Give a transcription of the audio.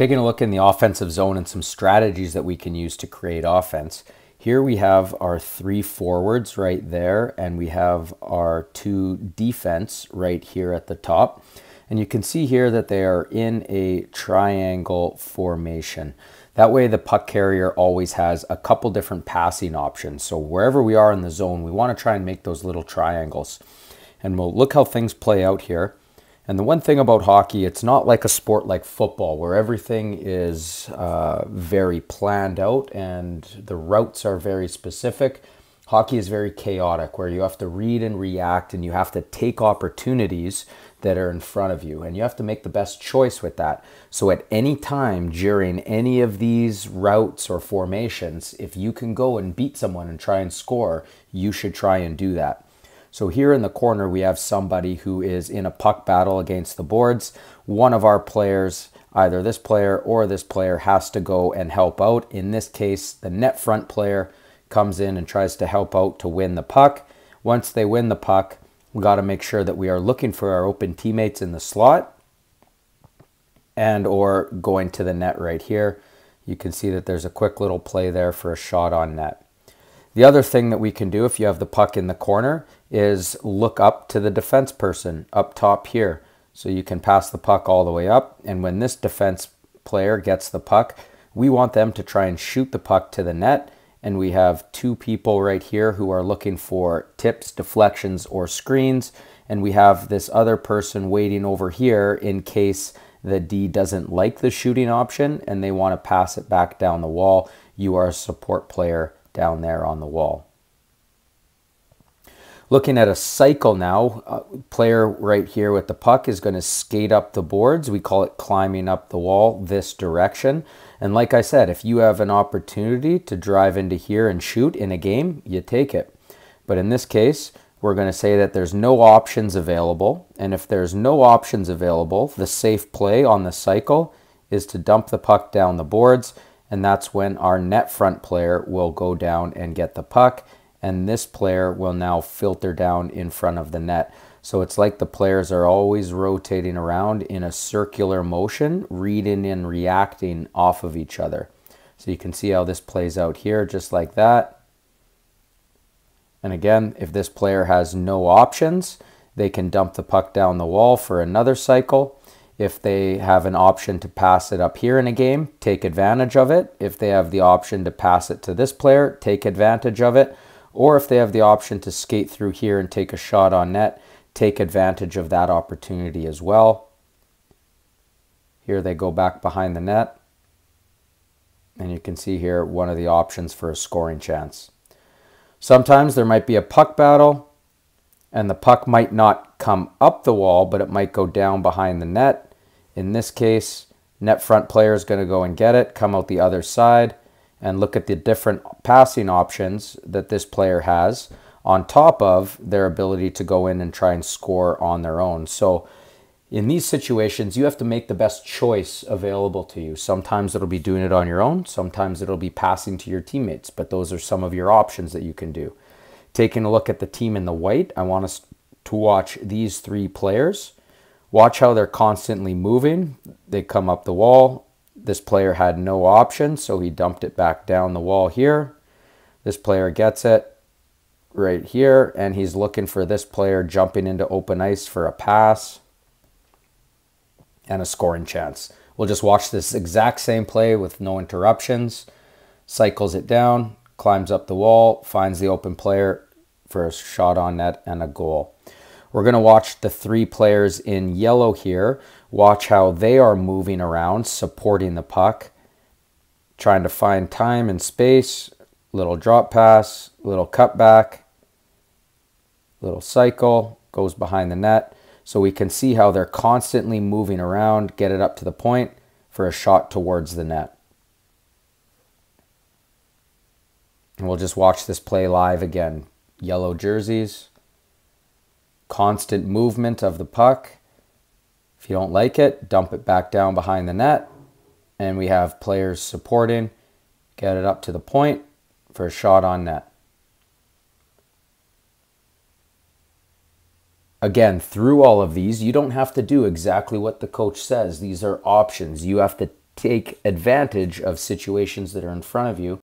Taking a look in the offensive zone and some strategies that we can use to create offense. Here we have our three forwards right there, and we have our two defense right here at the top. And you can see here that they are in a triangle formation. That way the puck carrier always has a couple different passing options. So wherever we are in the zone, we want to try and make those little triangles. And we'll look how things play out here. And the one thing about hockey, it's not like a sport like football where everything is uh, very planned out and the routes are very specific. Hockey is very chaotic where you have to read and react and you have to take opportunities that are in front of you and you have to make the best choice with that. So at any time during any of these routes or formations, if you can go and beat someone and try and score, you should try and do that. So here in the corner, we have somebody who is in a puck battle against the boards. One of our players, either this player or this player, has to go and help out. In this case, the net front player comes in and tries to help out to win the puck. Once they win the puck, we got to make sure that we are looking for our open teammates in the slot and or going to the net right here. You can see that there's a quick little play there for a shot on net. The other thing that we can do if you have the puck in the corner is look up to the defense person up top here. So you can pass the puck all the way up. And when this defense player gets the puck, we want them to try and shoot the puck to the net. And we have two people right here who are looking for tips, deflections, or screens. And we have this other person waiting over here in case the D doesn't like the shooting option and they want to pass it back down the wall. You are a support player down there on the wall. Looking at a cycle now, uh, player right here with the puck is going to skate up the boards. We call it climbing up the wall this direction. And like I said, if you have an opportunity to drive into here and shoot in a game, you take it. But in this case, we're going to say that there's no options available. And if there's no options available, the safe play on the cycle is to dump the puck down the boards. And that's when our net front player will go down and get the puck and this player will now filter down in front of the net. So it's like the players are always rotating around in a circular motion, reading and reacting off of each other. So you can see how this plays out here, just like that. And again, if this player has no options, they can dump the puck down the wall for another cycle. If they have an option to pass it up here in a game, take advantage of it. If they have the option to pass it to this player, take advantage of it or if they have the option to skate through here and take a shot on net, take advantage of that opportunity as well. Here they go back behind the net. And you can see here one of the options for a scoring chance. Sometimes there might be a puck battle and the puck might not come up the wall, but it might go down behind the net. In this case, net front player is going to go and get it, come out the other side and look at the different passing options that this player has on top of their ability to go in and try and score on their own. So in these situations, you have to make the best choice available to you. Sometimes it'll be doing it on your own. Sometimes it'll be passing to your teammates, but those are some of your options that you can do. Taking a look at the team in the white, I want us to watch these three players. Watch how they're constantly moving. They come up the wall, this player had no option, so he dumped it back down the wall here. This player gets it right here, and he's looking for this player jumping into open ice for a pass and a scoring chance. We'll just watch this exact same play with no interruptions. Cycles it down, climbs up the wall, finds the open player for a shot on net and a goal. We're going to watch the three players in yellow here. Watch how they are moving around, supporting the puck, trying to find time and space. Little drop pass, little cutback, little cycle, goes behind the net. So we can see how they're constantly moving around, get it up to the point for a shot towards the net. And we'll just watch this play live again. Yellow jerseys, constant movement of the puck. If you don't like it, dump it back down behind the net. And we have players supporting, get it up to the point for a shot on net. Again, through all of these, you don't have to do exactly what the coach says. These are options. You have to take advantage of situations that are in front of you